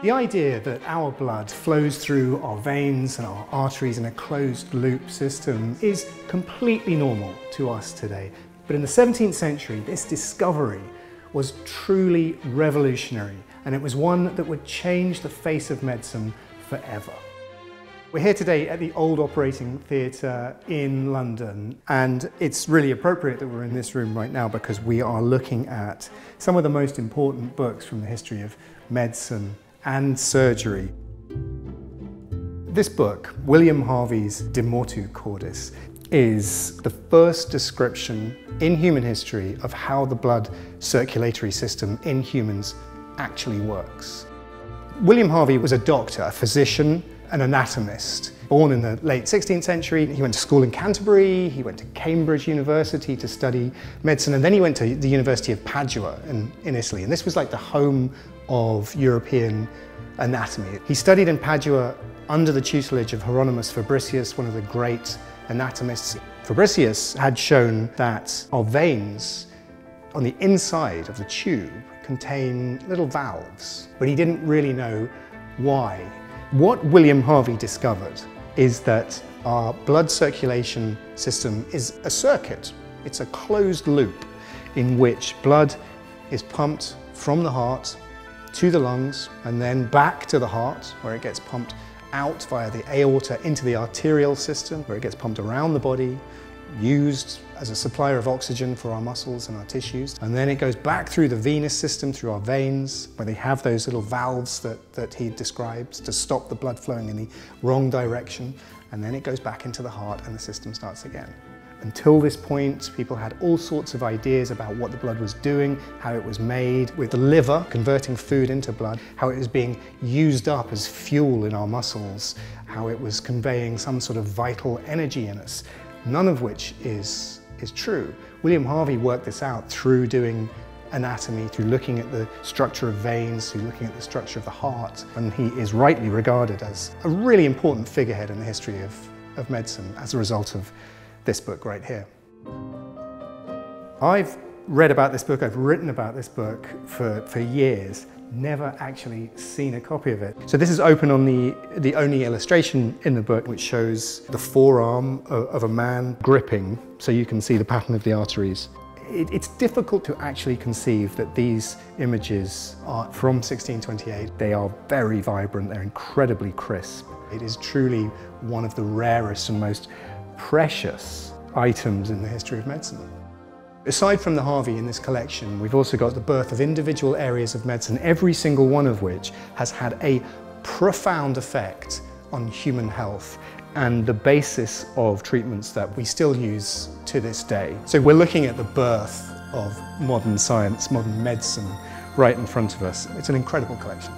The idea that our blood flows through our veins and our arteries in a closed loop system is completely normal to us today. But in the 17th century, this discovery was truly revolutionary and it was one that would change the face of medicine forever. We're here today at the Old Operating Theatre in London and it's really appropriate that we're in this room right now because we are looking at some of the most important books from the history of medicine and surgery. This book, William Harvey's De Motu Cordis, is the first description in human history of how the blood circulatory system in humans actually works. William Harvey was a doctor, a physician, an anatomist. Born in the late 16th century, he went to school in Canterbury, he went to Cambridge University to study medicine, and then he went to the University of Padua in, in Italy. And this was like the home of European anatomy. He studied in Padua under the tutelage of Hieronymus Fabricius, one of the great anatomists. Fabricius had shown that our veins on the inside of the tube contain little valves, but he didn't really know why. What William Harvey discovered is that our blood circulation system is a circuit. It's a closed loop in which blood is pumped from the heart to the lungs and then back to the heart where it gets pumped out via the aorta into the arterial system where it gets pumped around the body, used as a supplier of oxygen for our muscles and our tissues. And then it goes back through the venous system, through our veins, where they have those little valves that, that he describes to stop the blood flowing in the wrong direction. And then it goes back into the heart and the system starts again. Until this point, people had all sorts of ideas about what the blood was doing, how it was made, with the liver converting food into blood, how it was being used up as fuel in our muscles, how it was conveying some sort of vital energy in us, none of which is, is true. William Harvey worked this out through doing anatomy, through looking at the structure of veins, through looking at the structure of the heart, and he is rightly regarded as a really important figurehead in the history of, of medicine as a result of this book right here. I've read about this book, I've written about this book for, for years, never actually seen a copy of it. So this is open on the, the only illustration in the book which shows the forearm of, of a man gripping so you can see the pattern of the arteries. It, it's difficult to actually conceive that these images are from 1628. They are very vibrant, they're incredibly crisp. It is truly one of the rarest and most precious items in the history of medicine. Aside from the Harvey in this collection, we've also got the birth of individual areas of medicine, every single one of which has had a profound effect on human health and the basis of treatments that we still use to this day. So we're looking at the birth of modern science, modern medicine, right in front of us. It's an incredible collection.